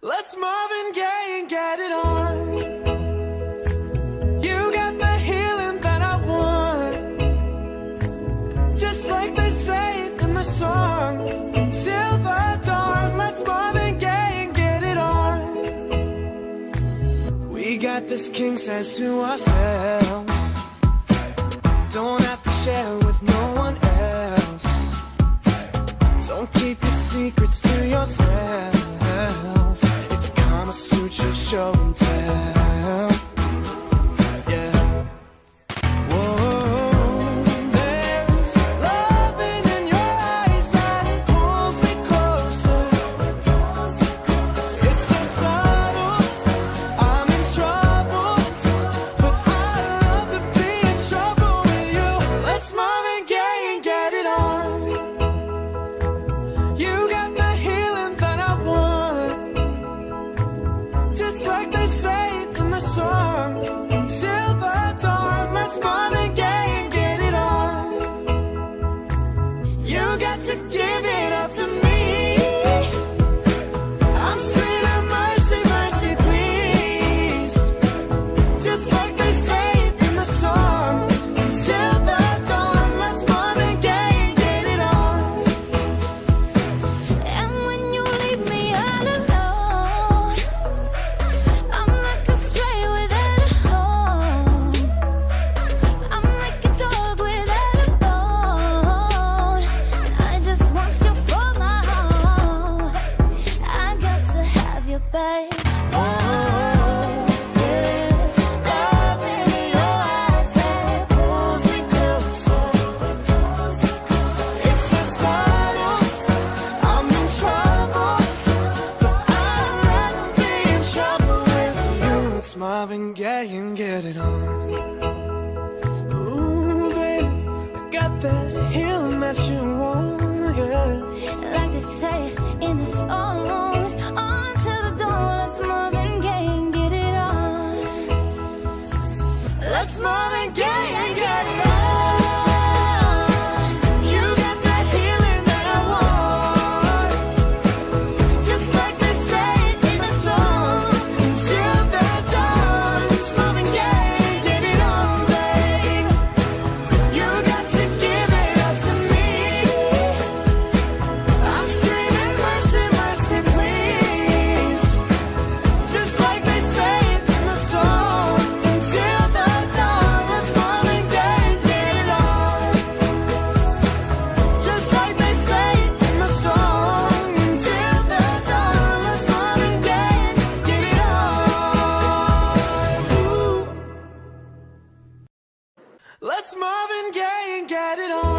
Let's Marvin Gaye and get it on. You got the healing that I want. Just like they say in the song. Till the dawn, let's Marvin Gaye and get it on. We got this king size to ourselves. Don't have to share with no one else. Don't keep your secrets to yourself. Marvin Gaye and get it on. Ooh, baby, I got that healing that you want, yeah. Like they say in the songs, on till the dawn, let's Marvin Gaye and get it on. Let's Marvin Gaye. Marvin Gaye and get it on.